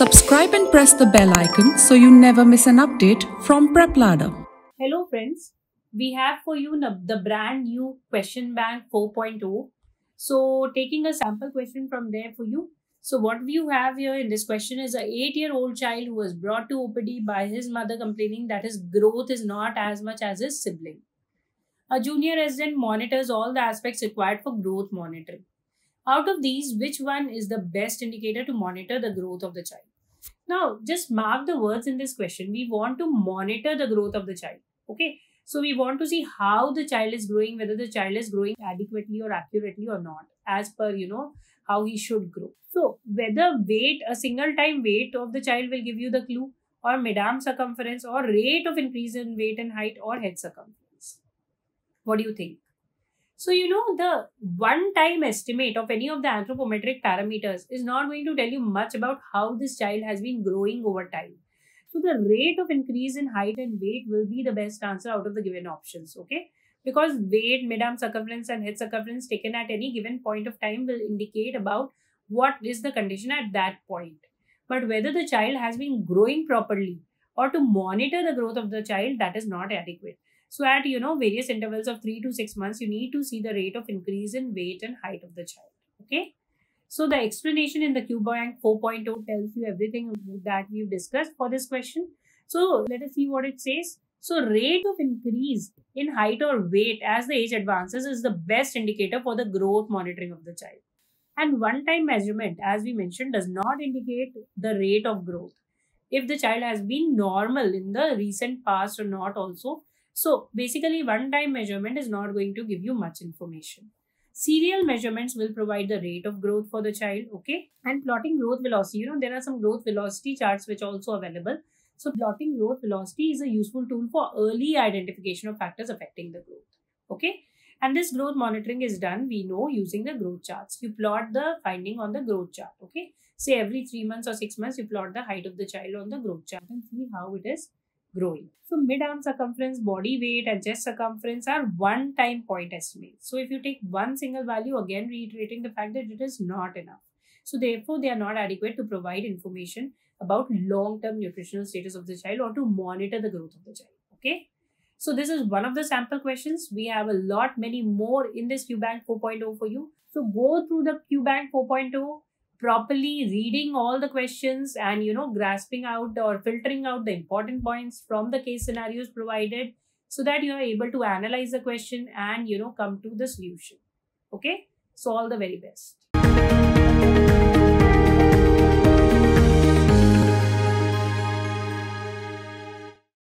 Subscribe and press the bell icon so you never miss an update from PrepLadder. Hello friends, we have for you the brand new question bank 4.0. So taking a sample question from there for you. So what you have here in this question is a 8-year-old child who was brought to OPD by his mother complaining that his growth is not as much as his sibling. A junior resident monitors all the aspects required for growth monitoring. Out of these, which one is the best indicator to monitor the growth of the child? Now, just mark the words in this question. We want to monitor the growth of the child. Okay. So we want to see how the child is growing, whether the child is growing adequately or accurately or not, as per, you know, how he should grow. So whether weight, a single time weight of the child will give you the clue, or mid-arm circumference, or rate of increase in weight and height, or head circumference. What do you think? So, you know, the one time estimate of any of the anthropometric parameters is not going to tell you much about how this child has been growing over time. So, the rate of increase in height and weight will be the best answer out of the given options, okay? Because weight, mid-arm circumference, and head circumference taken at any given point of time will indicate about what is the condition at that point. But whether the child has been growing properly or to monitor the growth of the child, that is not adequate. So at you know various intervals of three to six months, you need to see the rate of increase in weight and height of the child. Okay. So the explanation in the QBank 4.0 tells you everything that we've discussed for this question. So let us see what it says. So rate of increase in height or weight as the age advances is the best indicator for the growth monitoring of the child. And one-time measurement, as we mentioned, does not indicate the rate of growth. If the child has been normal in the recent past or not also, so basically one time measurement is not going to give you much information. Serial measurements will provide the rate of growth for the child, okay? And plotting growth velocity, you know, there are some growth velocity charts which are also available. So plotting growth velocity is a useful tool for early identification of factors affecting the growth, okay? And this growth monitoring is done, we know, using the growth charts. You plot the finding on the growth chart, okay? Say every three months or six months, you plot the height of the child on the growth chart and see how it is growing. So mid-arm circumference, body weight and chest circumference are one-time point estimates. So if you take one single value, again reiterating the fact that it is not enough. So therefore, they are not adequate to provide information about long-term nutritional status of the child or to monitor the growth of the child. Okay. So this is one of the sample questions. We have a lot, many more in this QBank 4.0 for you. So go through the QBank 4.0 properly reading all the questions and you know grasping out or filtering out the important points from the case scenarios provided so that you are able to analyze the question and you know come to the solution. Okay? So all the very best